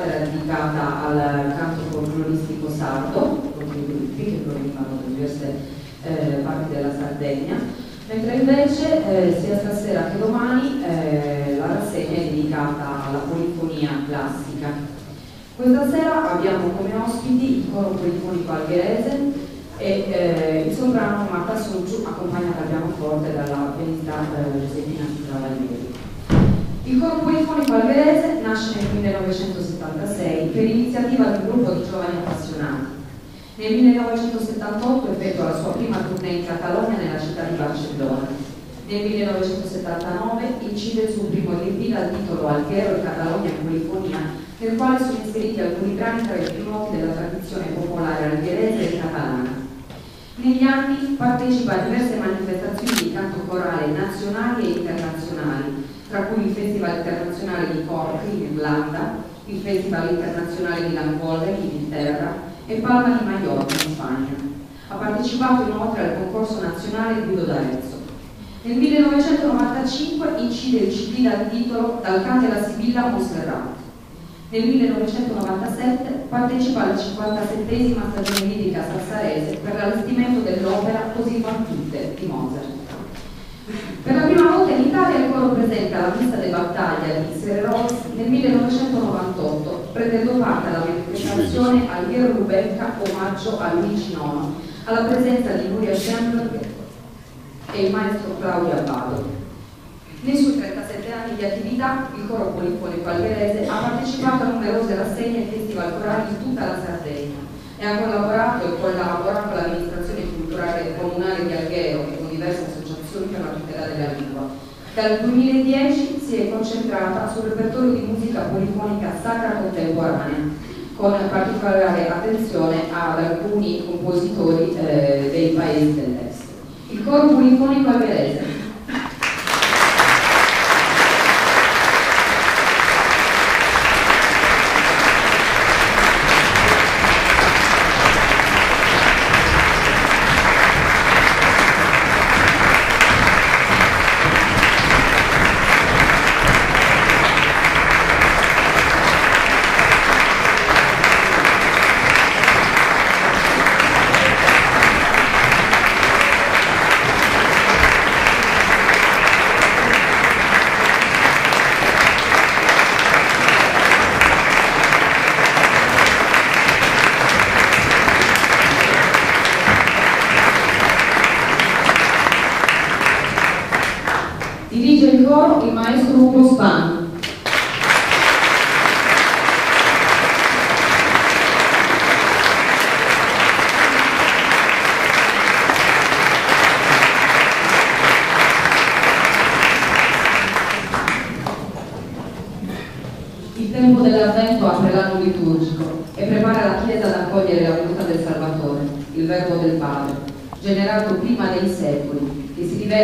serata era dedicata al canto folcloristico sardo, che provenivano da diverse eh, parti della Sardegna, mentre invece eh, sia stasera che domani eh, la rassegna è dedicata alla polifonia classica. Questa sera abbiamo come ospiti il coro polifonico algherese e eh, il soprano Marta Succiu accompagnata al pianoforte dalla pianista eh, Giuseppina. Il coro polifonico alberese nasce nel 1976 per iniziativa di un gruppo di giovani appassionati. Nel 1978 effettua la sua prima tournée in Catalogna nella città di Barcellona. Nel 1979 incide sul primo LP dal titolo Alghero e Catalogna polifonia, nel quale sono inseriti alcuni brani tra i più noti della tradizione popolare algherese e catalana. Negli anni partecipa a diverse manifestazioni di canto corale nazionali e internazionali, tra cui il Festival internazionale di Cork in Irlanda, il Festival internazionale di Langole in Inghilterra e Palma di Maiorca in Spagna. Ha partecipato inoltre al concorso nazionale Guido d'Arezzo. Nel 1995 incide il CD dal titolo Dal Cante alla Sibilla a Montserrat. Nel 1997 partecipa alla 57esima stagione lirica sassarese per l'allestimento dell'opera Così van tutte di Mozart. Per la prima volta in Italia il coro presenta la vista de battaglia di Serreros nel 1998, prendendo parte alla manifestazione Alviero Rubenca omaggio a Luigi IX, alla presenza di Nuria Schemberg e il maestro Claudio Abbado. Nei suoi 37 anni di attività, il coro polifonico alberese ha partecipato a numerose rassegne e festival corali in tutta la Sardegna e ha collaborato e collabora con l'amministrazione culturale comunale di Alghero e con diverse associazioni per la tutela della lingua. Dal 2010 si è concentrata sul repertorio di musica polifonica sacra contemporanea, con particolare attenzione ad alcuni compositori eh, dei paesi dell'est. Il coro polifonico alberese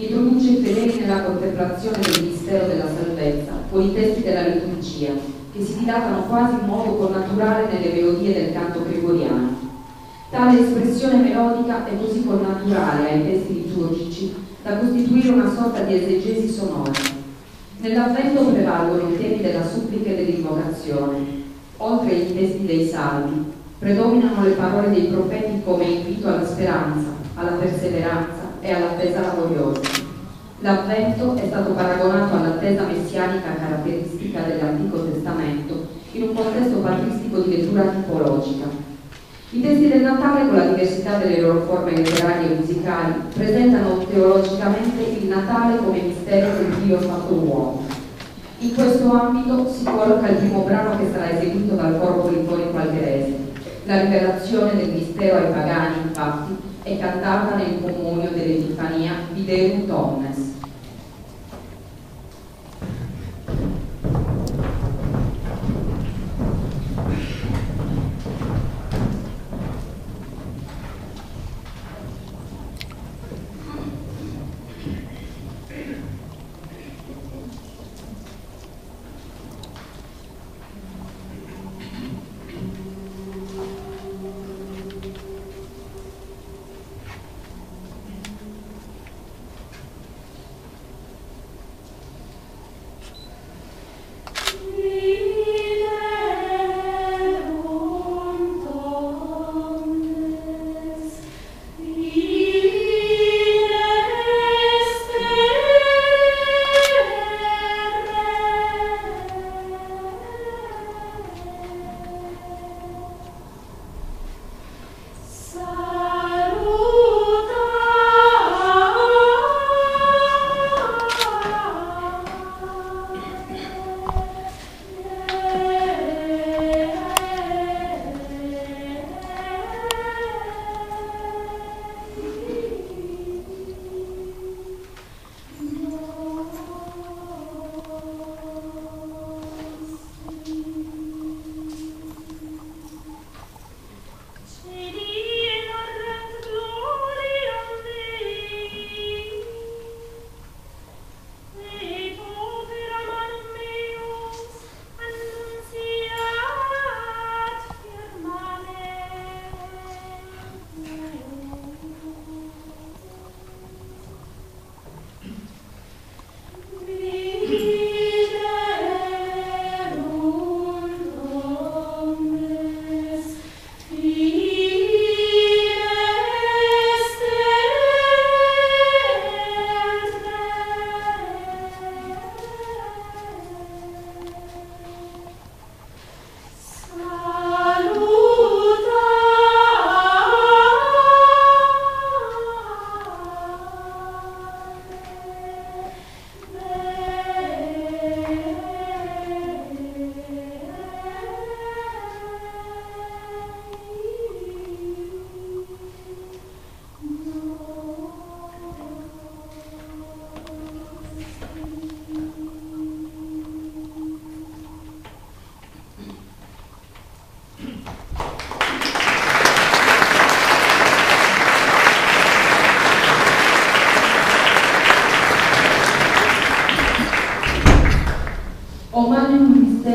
Introduce i fedeli nella contemplazione del mistero della salvezza con i testi della liturgia, che si dilatano quasi in modo connaturale nelle melodie del canto gregoriano. Tale espressione melodica è così connaturale ai testi liturgici da costituire una sorta di esegesi sonora. Nell'avvento prevalgono i temi della supplica e dell'invocazione. Oltre ai testi dei salmi, predominano le parole dei profeti come invito alla speranza, alla perseveranza e all'attesa laboriosa. L'avvento è stato paragonato all'attesa messianica caratteristica dell'Antico Testamento in un contesto patristico di lettura tipologica. I testi del Natale, con la diversità delle loro forme letterarie e musicali, presentano teologicamente il Natale come mistero del Dio fatto uomo. In questo ambito si colloca il primo brano che sarà eseguito dal corpo litonico algerese, la rivelazione del mistero ai pagani, infatti, comunio dell'Epifania Videum Tomnes.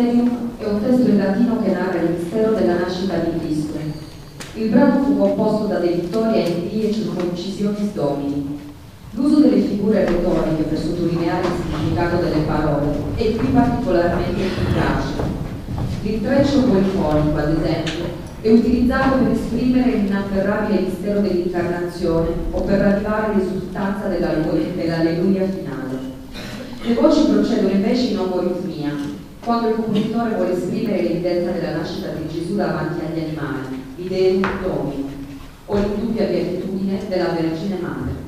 Mysterium è un testo in latino che narra il mistero della nascita di Cristo. Il brano fu composto da De Vittoria in die circoncisioni domini. L'uso delle figure retoriche per sottolineare il significato delle parole è qui particolarmente efficace. L'intreccio polifonico, ad esempio, è utilizzato per esprimere l'inafferrabile mistero dell'incarnazione o per ravvivare l'esultanza dell'alleluia finale. Le voci procedono invece in omoritmia, quando il compositore vuole esprimere l'evidenza della nascita di Gesù davanti agli animali, Videum Domini, o l'indubbia beatitudine della Vergine Madre.